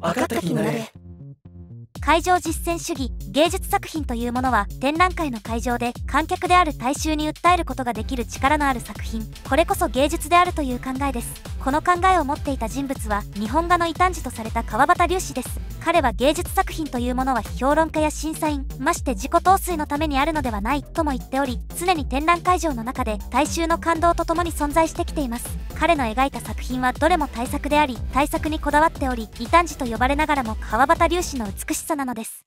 分かった気になれ会場実践主義。芸術作品というものは展覧会の会場で観客である大衆に訴えることができる力のある作品。これこそ芸術であるという考えです。この考えを持っていた人物は日本画の異端児とされた川端龍子です。彼は芸術作品というものは評論家や審査員まして自己陶酔のためにあるのではないとも言っており常に展覧会場の中で大衆の感動とともに存在してきています。彼の描いた作品はどれも大作であり大作にこだわっており異端児と呼ばれながらも川端龍子の美しさなのです。